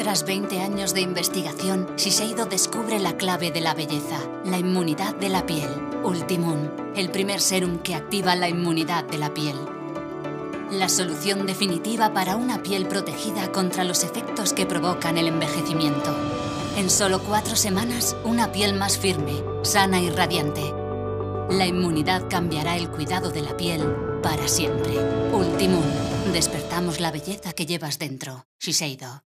Tras 20 años de investigación, Shiseido descubre la clave de la belleza, la inmunidad de la piel. Ultimun, el primer serum que activa la inmunidad de la piel. La solución definitiva para una piel protegida contra los efectos que provocan el envejecimiento. En solo cuatro semanas, una piel más firme, sana y radiante. La inmunidad cambiará el cuidado de la piel para siempre. Ultimun. Despertamos la belleza que llevas dentro. Shiseido.